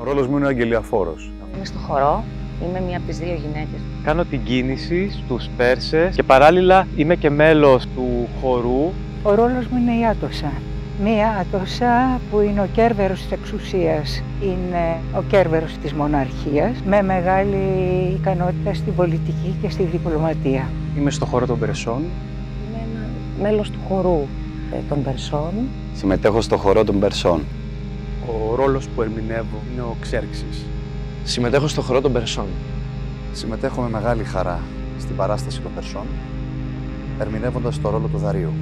Ο ρόλος μου είναι ο αγγελιαφόρος. Είμαι στο χορό. Είμαι μία από τις δύο γυναίκες. Κάνω την κίνηση στους Πέρσες και παράλληλα είμαι και μέλος του χορού. Ο ρόλος μου είναι η Άτοσα. Μία Άτοσα που είναι ο κέρβερος της εξουσίας, είναι ο κέρβερος της μοναρχίας, με μεγάλη ικανότητα στην πολιτική και στη διπλωματία. Είμαι στο χώρο των Περσών. Είμαι ένα μέλος του χορού ε, των Περσών. Συμμετέχω στο χορό των Περσών. Ο ρόλος που ερμηνεύω είναι ο Ξέρξης. Συμμετέχω στο χορό των Περσών. Συμμετέχω με μεγάλη χαρά στην παράσταση των Περσών, ερμηνεύοντας το ρόλο του Δαρίου.